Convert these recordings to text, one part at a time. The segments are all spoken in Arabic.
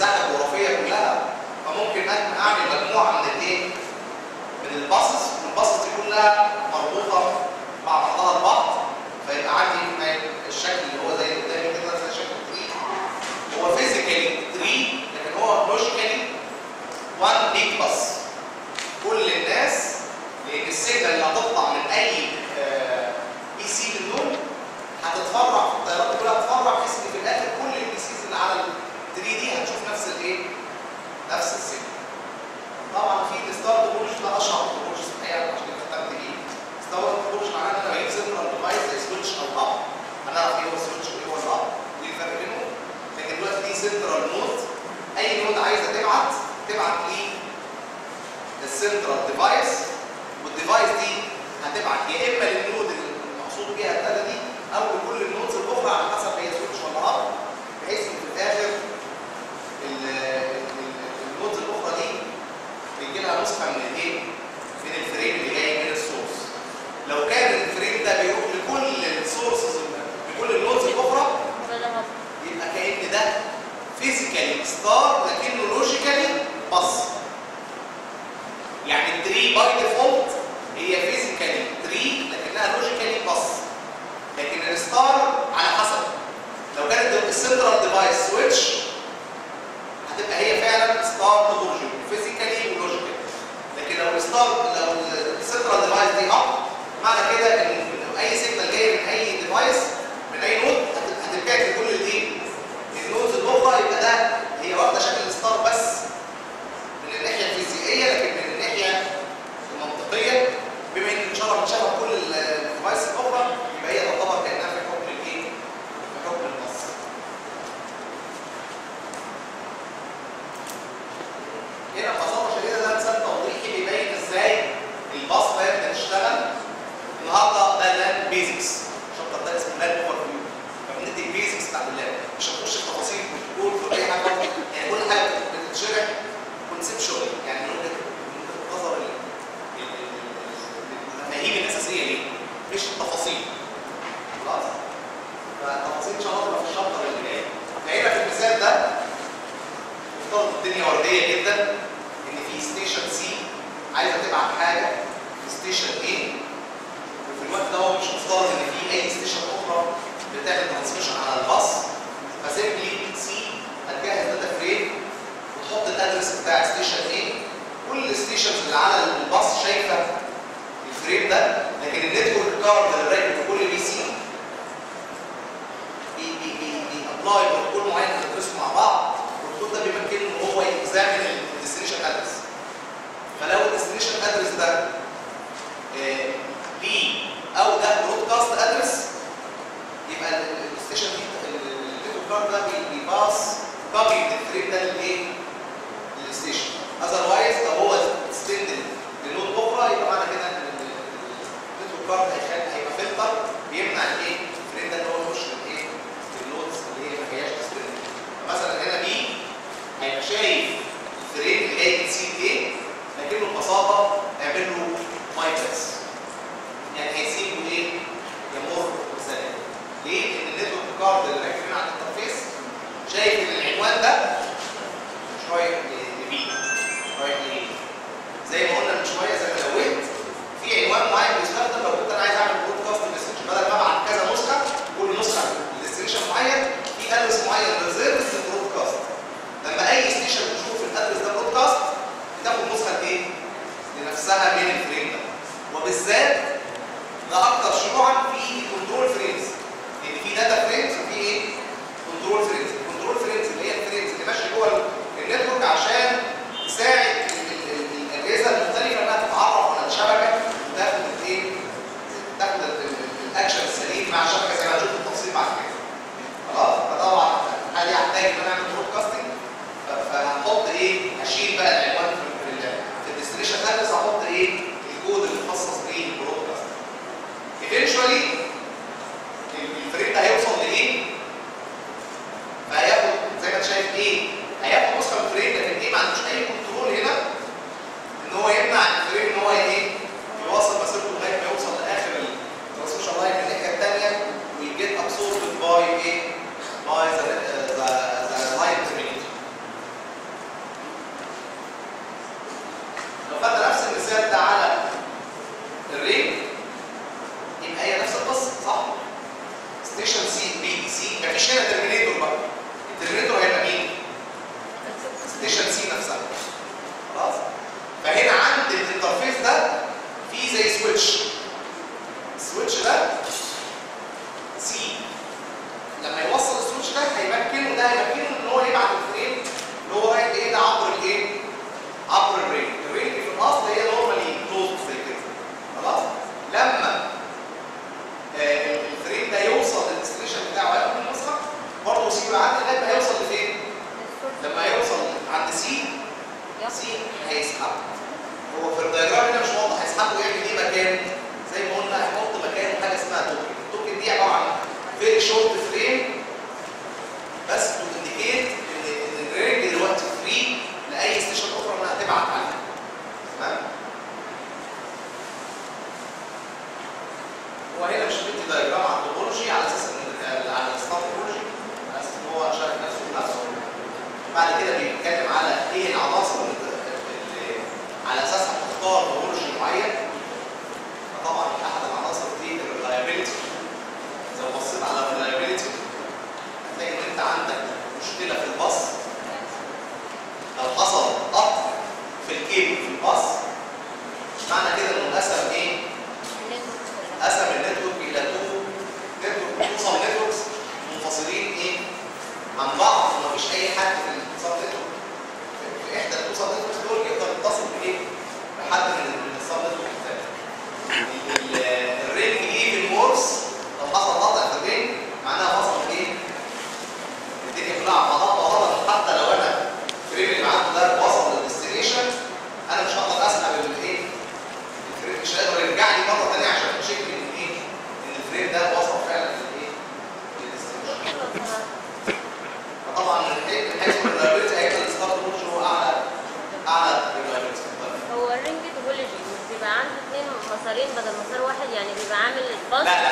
السنة الجغرافيه كلها فممكن أعمل مجموعة من الايه؟ من ال buses وال buses دي كلها مربوطة مع بعضها البعض فيبقى عندي الشكل اللي هو زي قدامي كده زي شكل tree هو physically tree لكن هو logically one big bus كل الناس لأن ال signal اللي هتطلع من أي آه، PC من دول هتتفرع في الطيارات كلها هتتفرع في في الآخر. كل ال PCs اللي على tree دي هتشوف نفس الإيه؟ نفس ال signal. طبعا في star topology ده اشهر topology في الحقيقة إيه؟ عشان كده بيه. star معناه إن أنا بجيب central device زي switch أو hub هنعرف إيه هو ال switch وإيه هو ال hub وايه الفرق بينهم. لكن دلوقتي دي central node. أي node عايزة تبعت تبعت ليه؟ ال central device وال device دي هتبعت يا إما لل node اللي مقصود بيها ال data دي أو لكل ال nodes الأخرى على حسب هي switch ولا hub بحيث في الآخر بيجي لها نسخة من الايه؟ من ال frame اللي جاي من ال source. لو كان ال frame ده بيروح لكل ال sources لكل ال nodes الأخرى يبقى كأن ده physically star لكنه logically بص. يعني ال tree by default هي physically tree لكنها logically bus. لكن ال star على حسب لو كانت ال central device switch هتبقى هي فعلا star topology physically و logical لكن لو star لو ال central device دي hub معنى كده إن أي signal جاي من أي device من أي node هتتبعت لكل الايه النودز الأخرى يبقى ده هي واخدة شكل ستار بس من الناحية الفيزيائية لكن من الناحية المنطقية بما إن ان شاء الله هنشرح خساره شديده ده مثال توضيحي بيبين إزاي البصمه هي النهارده ده لأن بيزكس. الشابتر ده بتاع اللاب. مش هنخش في تفاصيل كود ولا حاجة. يعني كل حاجة That,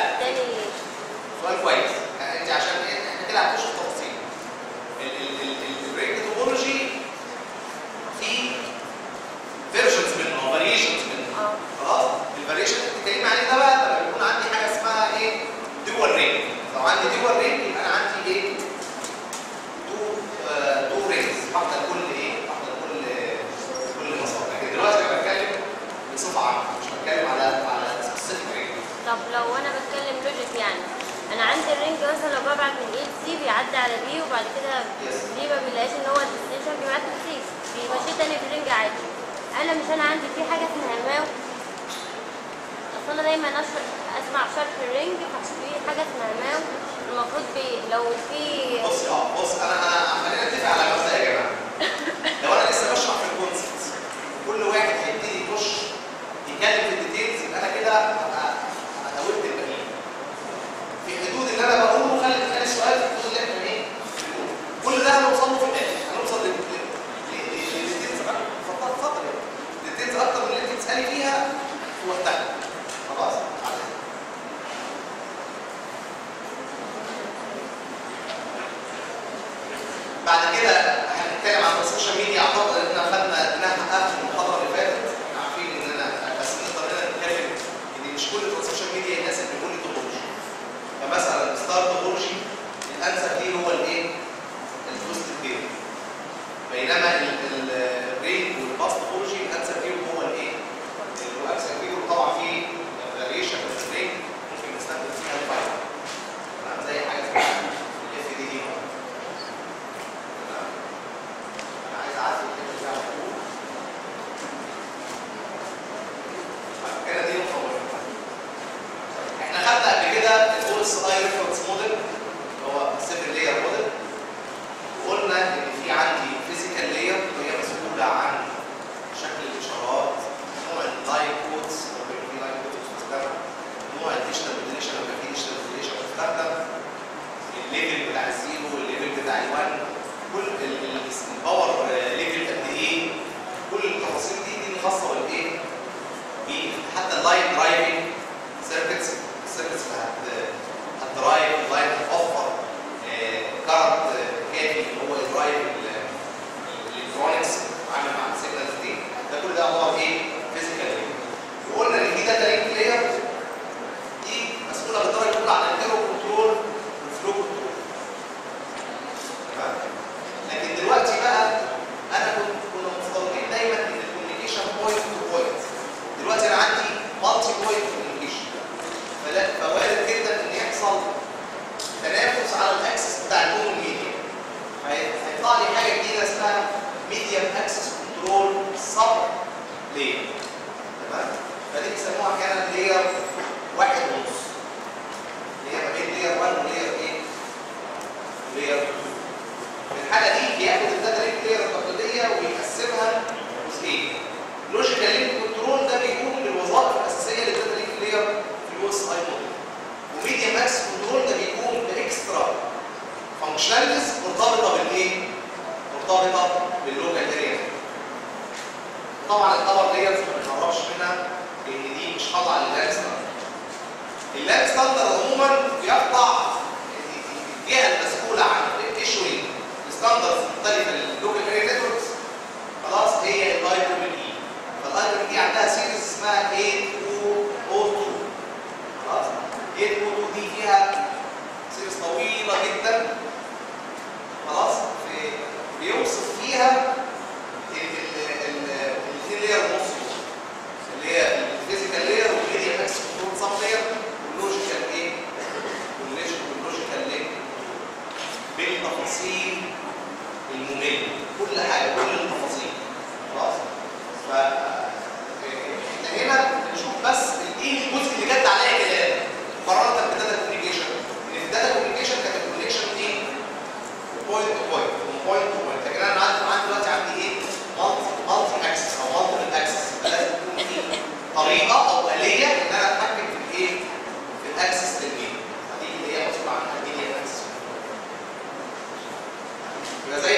ください。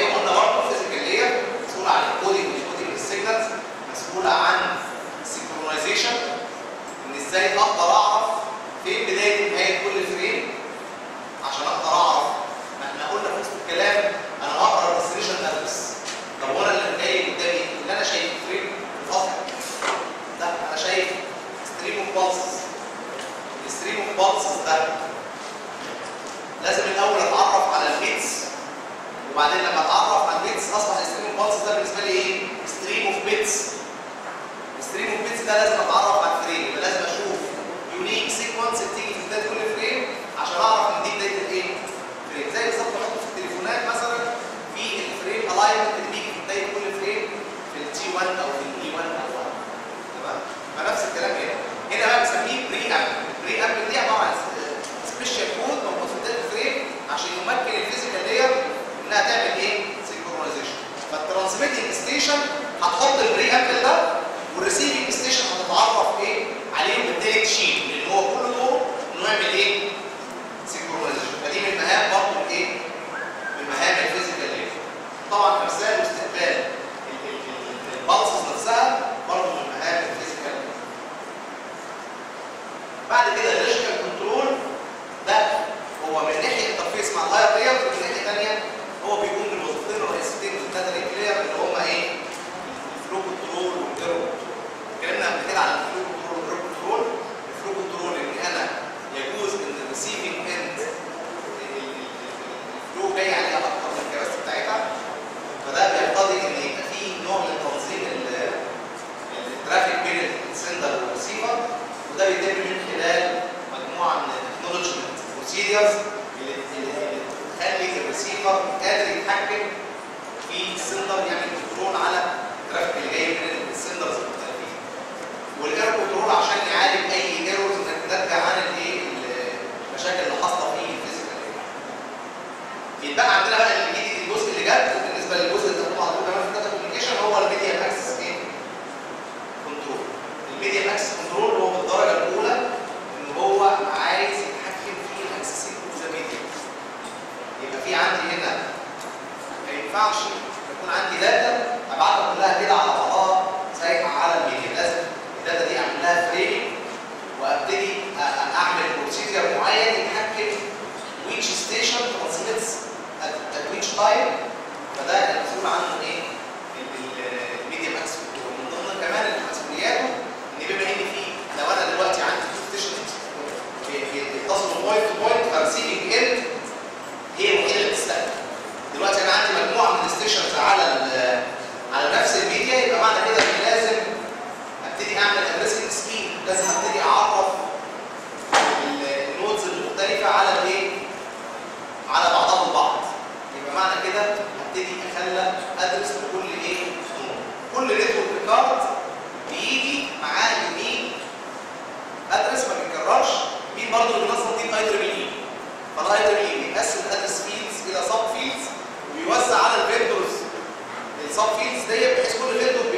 ينفعش يكون عندي data أبعتها كلها كده على بعضها زي على الميديا لازم ال data دي أعمل لها frame وأبتدي أعمل procedure معين يتحكم which station transmits at which time نعمل addressing scheme لازم ابتدي أعرف ال nodes المختلفة على الإيه؟ على بعضها البعض يبقى معنى كده هبتدي اخلى address لكل إيه؟ كل network card بيجي معاه unique address ما بيتكررش. مين برضه اللي بينظم دي الاي تريبل فالاي تريبل بيقسم ال address fields إلى sub-fields وبيوزع على ال factories ال sub-fields ديت بحيث كل factory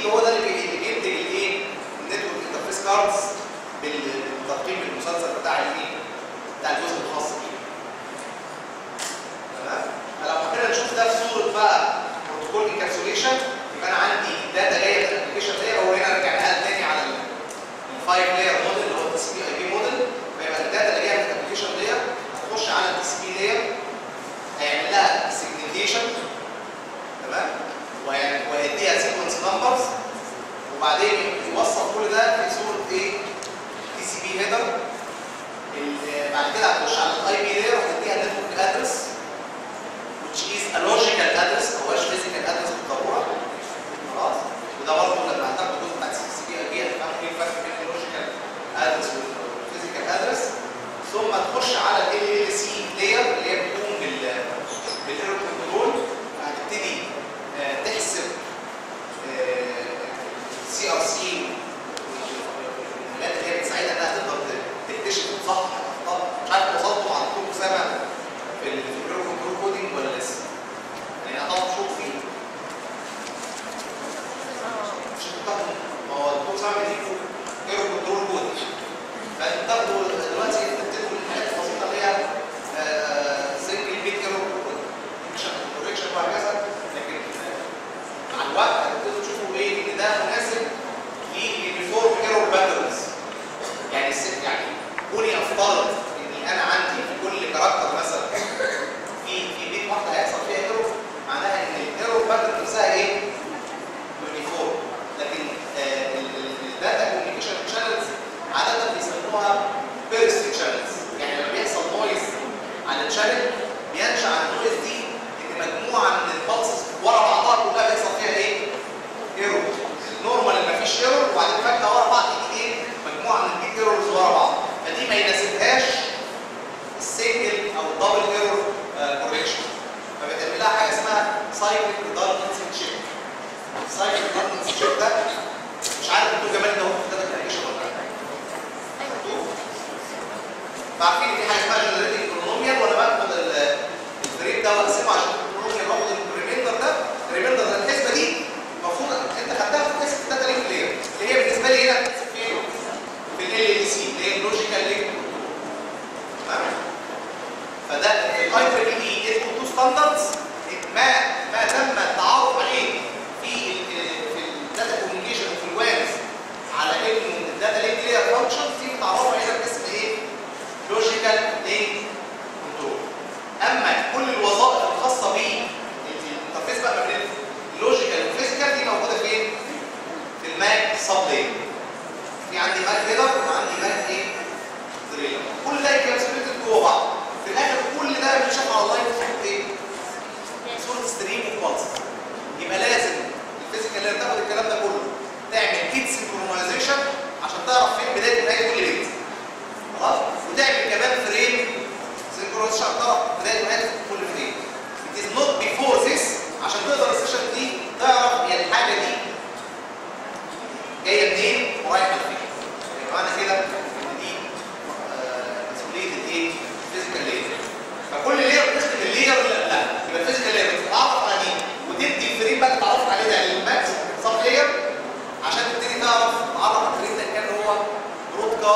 الجديد هو ده اللي بينتج الايه؟ ال network interface cards بالترقيم المسلسل بتاع الايه؟ بتاع الجزء الخاص بيه. تمام؟ فلو كده نشوف ده في صورة بقى protocol encapsulation يبقى أنا عندي data جاية من ال application ده هو هنا رجع لها تاني على ال five layer model اللي هو ال TCP/IP model فيبقى ال data اللي جاية من ال application ده هتخش على ال TCP layer هيعمل لها سيجنيفيكيشن تمام؟ وهيعمل numbers وبعدين يوصل كل ده في صورة إيه؟ TCP header. بعد كده هتخش على ال IP layer وهتديها network address which is a logical address. ما هواش physical address بالضرورة. خلاص. وده برضه لما هتاخد الجزء بتاع السي سي بي اي بي إيه الفرق بين ال logical address وال physical address ثم تخش على ال LLC layer اللي هي بتقوم بال بال error control. هتبتدي CRC الحاجات اللي هي بتساعدها تقدر تكتشف صح الاخطاء مش عارف وصلتوا على طول اسامه في ال error control coding ولا لسه؟ يعني هتعرف تشوف فيه. مش هتعرف ما هو الطول اسامه دي ايرو كنترول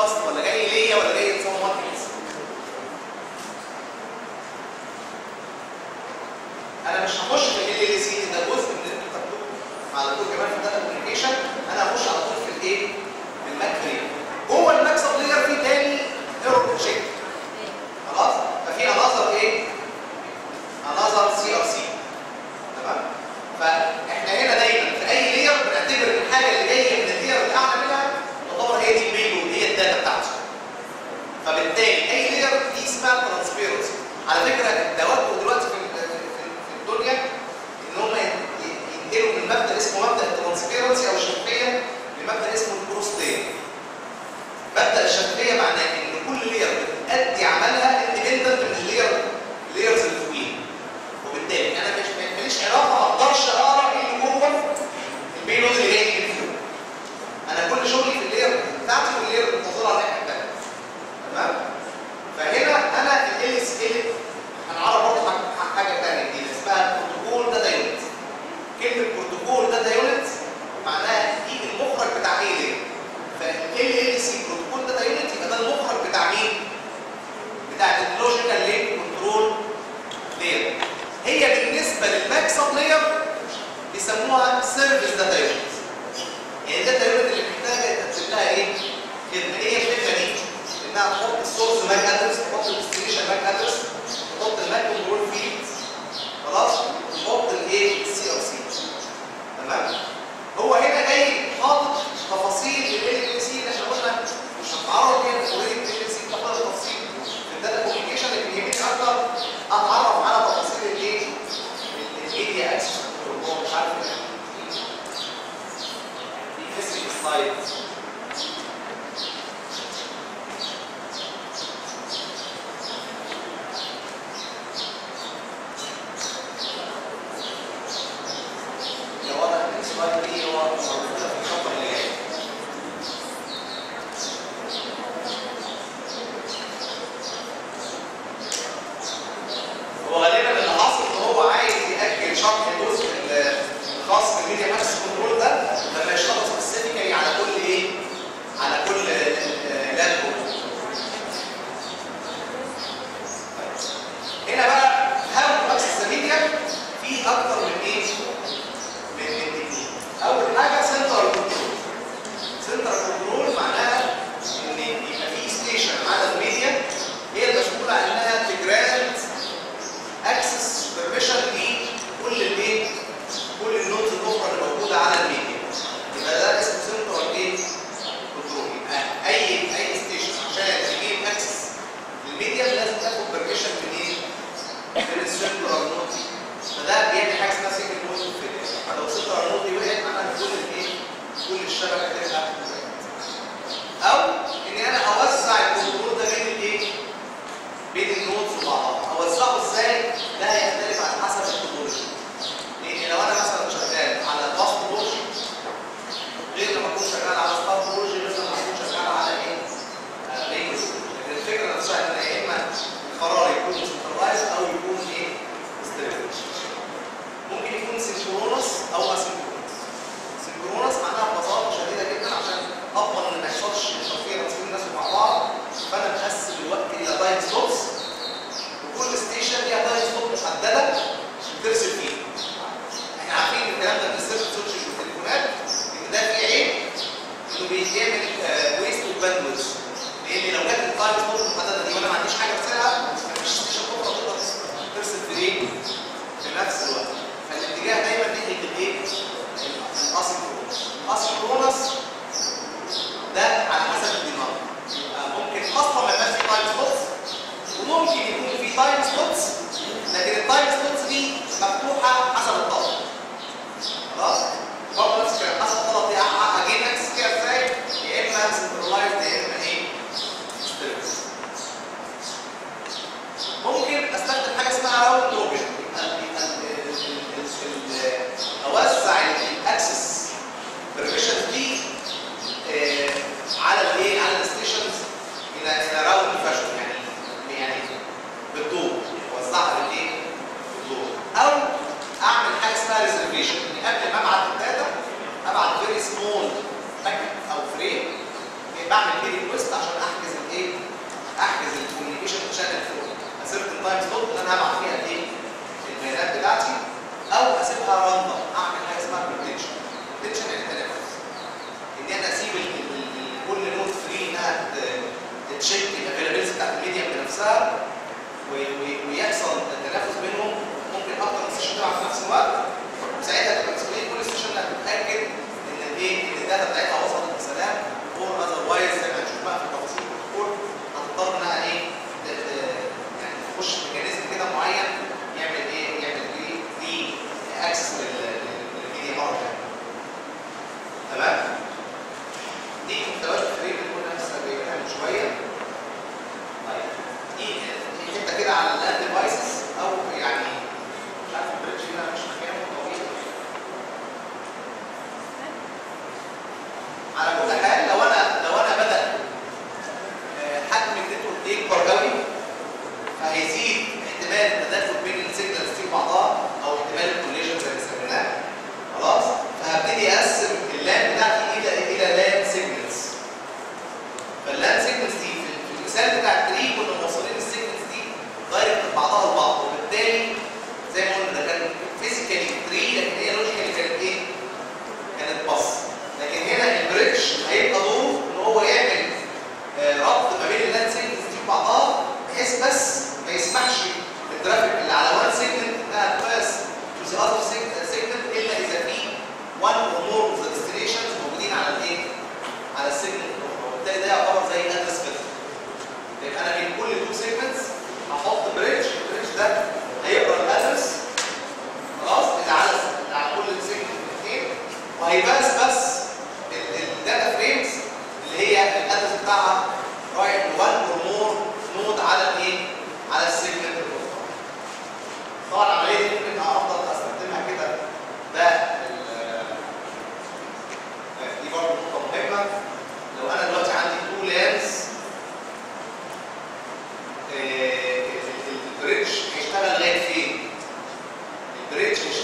اصلا ولا جاي ليا ولا جاي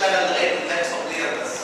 اشتغل لغايه ما يحصل لي بس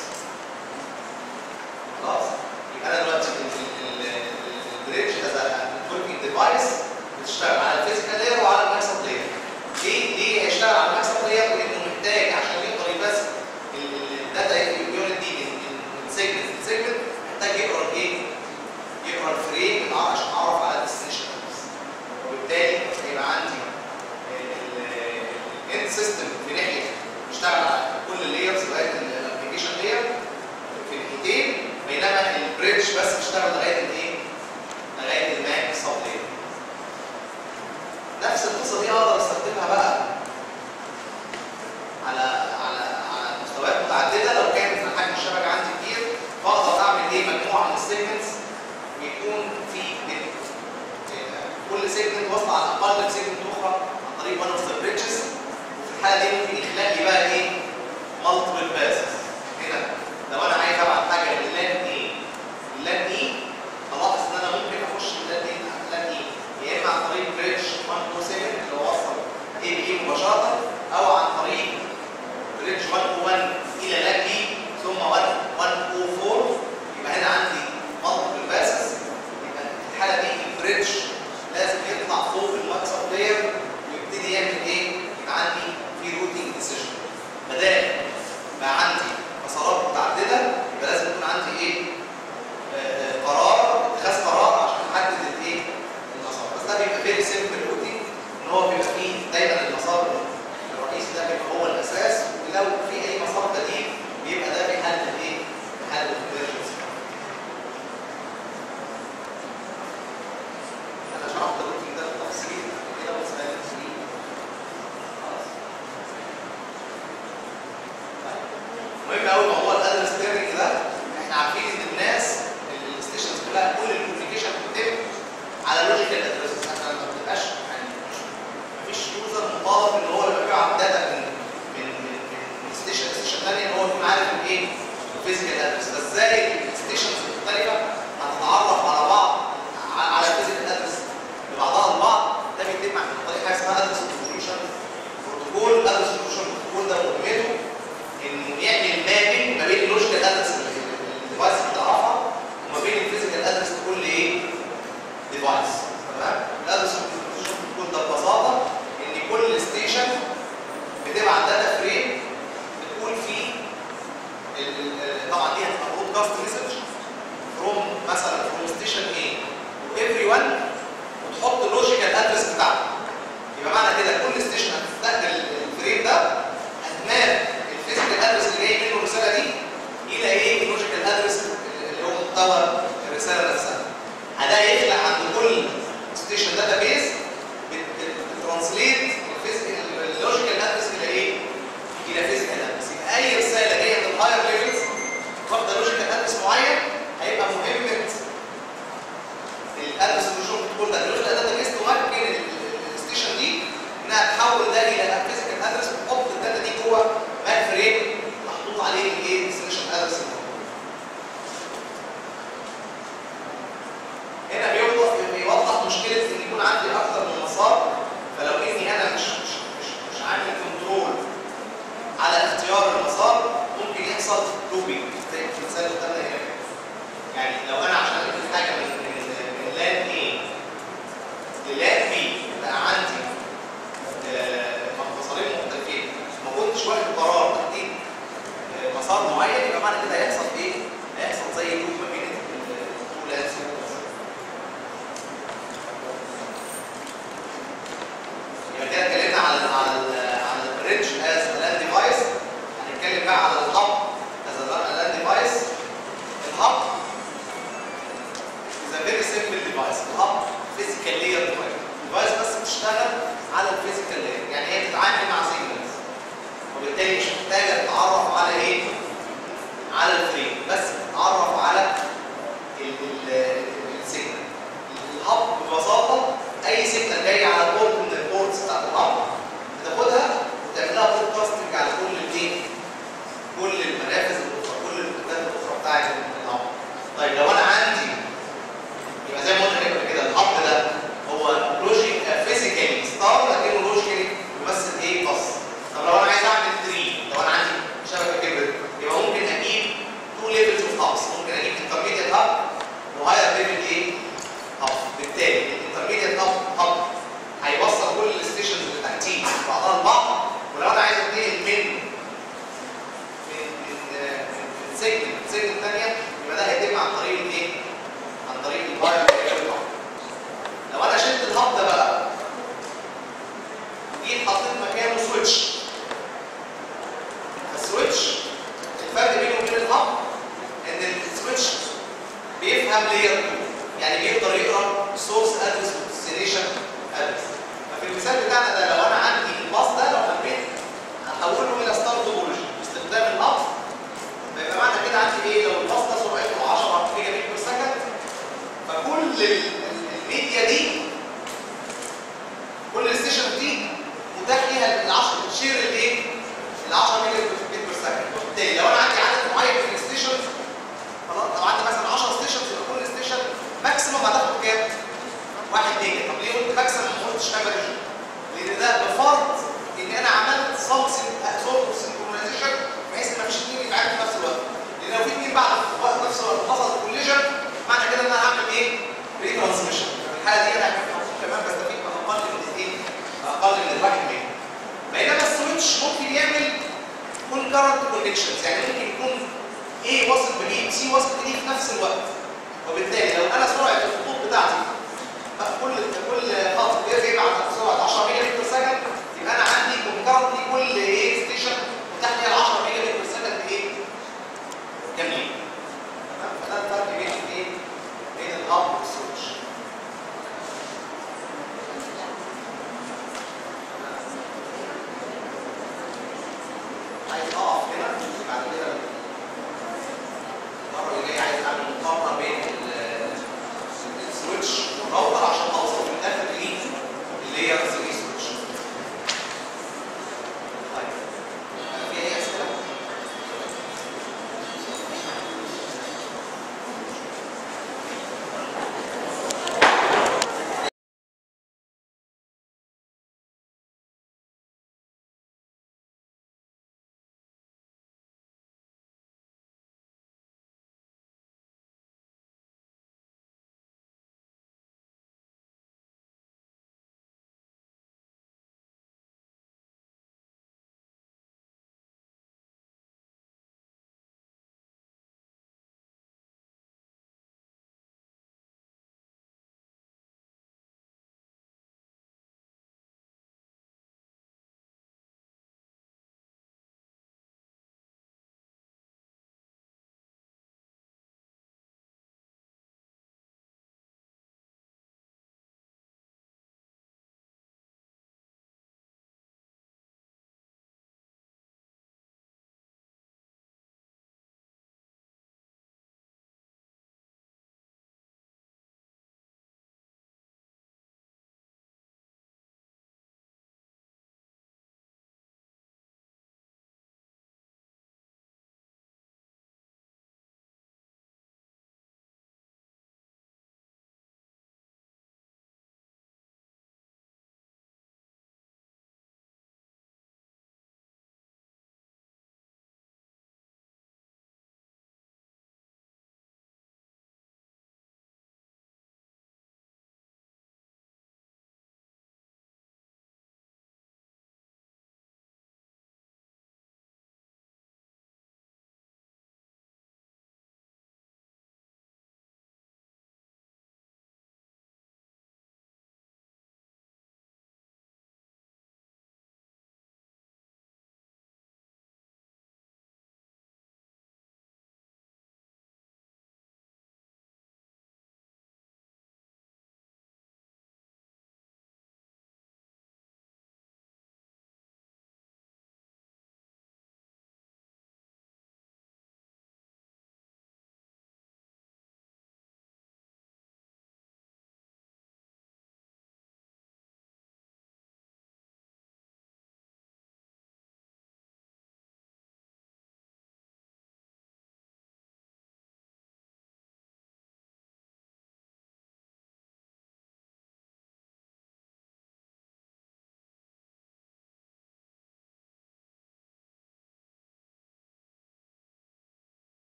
ما